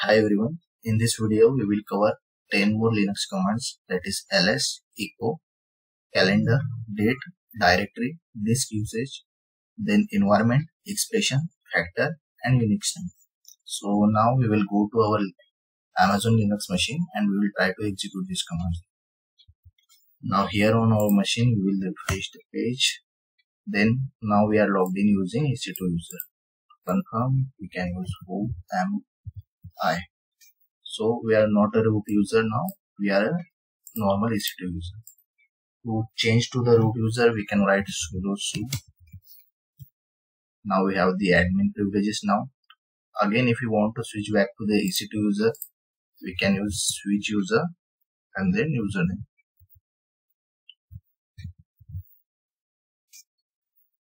Hi everyone. In this video, we will cover 10 more Linux commands that is ls, echo, calendar, date, directory, disk usage, then environment, expression, factor, and Unix time. So now we will go to our Amazon Linux machine and we will try to execute these commands. Now here on our machine, we will refresh the page. Then now we are logged in using EC2 user. confirm, we can use who am I. So we are not a root user now. We are a normal EC2 user. To change to the root user, we can write sudo su. Now we have the admin privileges now. Again, if you want to switch back to the EC2 user, we can use switch user and then username.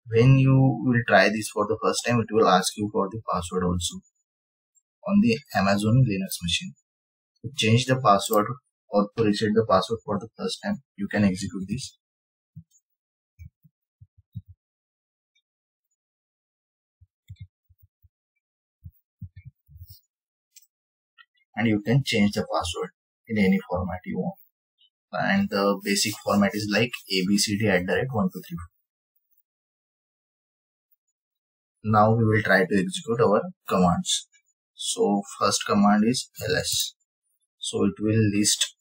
When you will try this for the first time, it will ask you for the password also on the Amazon Linux machine. To change the password or to reset the password for the first time, you can execute this. And you can change the password in any format you want. And the basic format is like abcd at rate 1234. Now we will try to execute our commands so first command is ls. So it will list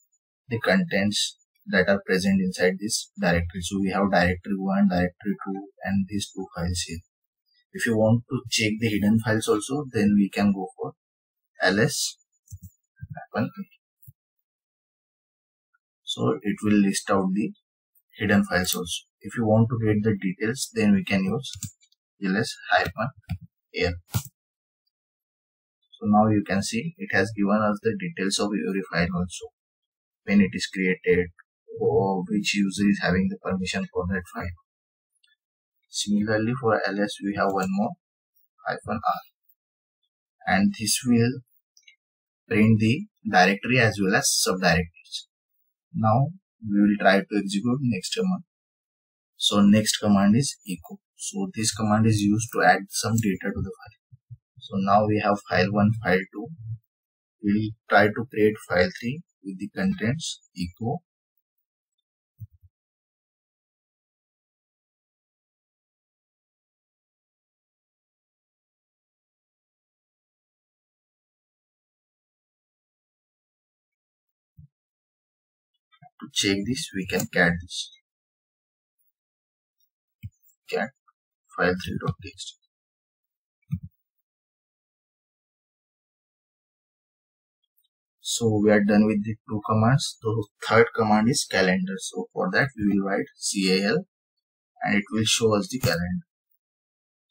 the contents that are present inside this directory. So we have directory 1 directory 2 and these two files here. If you want to check the hidden files also then we can go for ls so it will list out the hidden files also. If you want to get the details then we can use ls hyphen so now you can see it has given us the details of every file also. When it is created or which user is having the permission for that file. Similarly for ls we have one more hyphen r and this will print the directory as well as subdirectories. Now we will try to execute next command. So next command is echo. So this command is used to add some data to the file. So now we have file 1, file 2. We'll try to create file 3 with the contents echo. To check this we can cat this. Cat file3.txt so we are done with the two commands. The third command is calendar. So for that we will write cal and it will show us the calendar.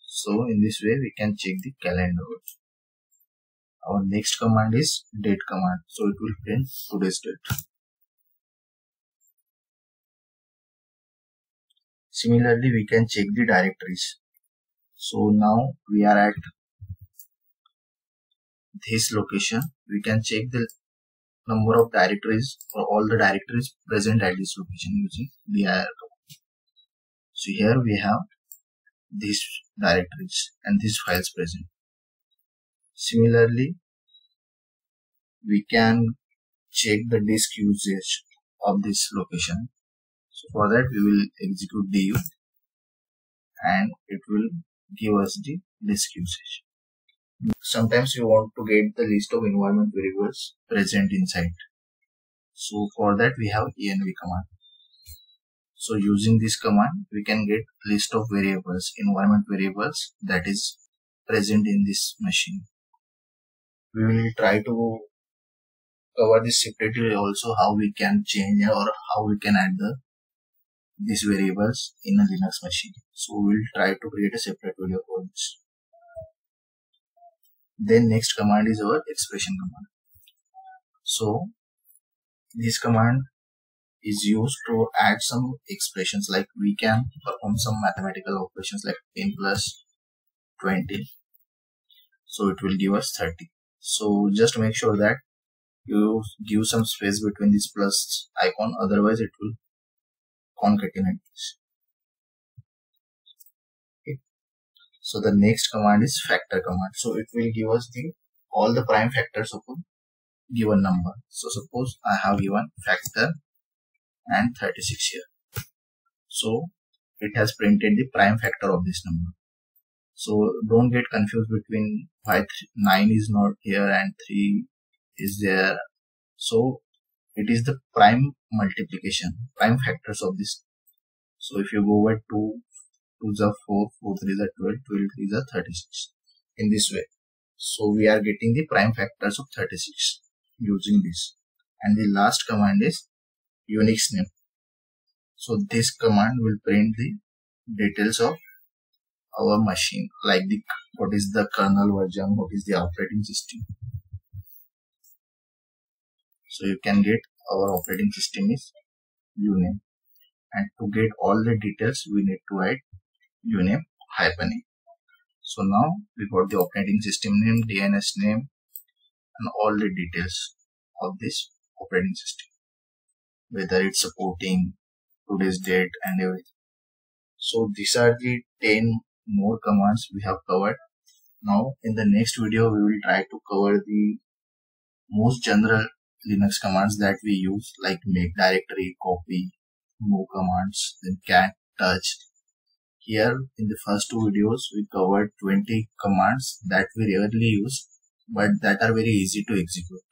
So in this way we can check the calendar our next command is date command. So it will print today's date. Similarly we can check the directories. So now we are at this location. We can check the number of directories or all the directories present at this location using dir. So here we have these directories and these files present. Similarly, we can check the disk usage of this location. So for that we will execute du and it will give us the disk usage. Sometimes you want to get the list of environment variables present inside. So for that we have env command. So using this command we can get list of variables, environment variables that is present in this machine. We will try to cover this separately also how we can change or how we can add the these variables in a Linux machine. So we'll try to create a separate video for this. Then next command is our expression command. So this command is used to add some expressions like we can perform some mathematical operations like 10 plus 20 so it will give us 30 so just make sure that you give some space between this plus icon otherwise it will concatenate this so the next command is factor command. So it will give us the all the prime factors of a given number. So suppose I have given factor and 36 here. So it has printed the prime factor of this number. So don't get confused between why 9 is not here and 3 is there. So it is the prime multiplication, prime factors of this. So if you go with 2, 2 is 4, 4 3 is 12, 12 3 is 36 in this way. So we are getting the prime factors of 36 using this. And the last command is Unix name. So this command will print the details of our machine like the what is the kernel version, what is the operating system. So you can get our operating system is uname and to get all the details we need to add uname hyphen. So now we got the operating system name, DNS name and all the details of this operating system whether it's supporting today's date and everything. So these are the 10 more commands we have covered. Now in the next video we will try to cover the most general Linux commands that we use like make directory, copy, move commands, then cat, touch. Here in the first two videos we covered 20 commands that we rarely use but that are very easy to execute.